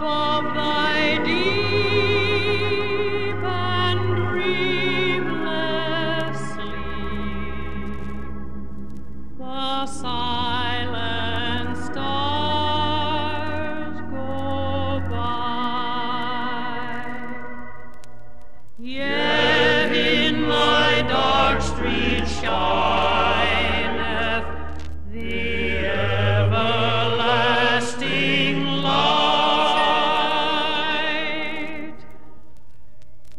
above thy deep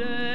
day.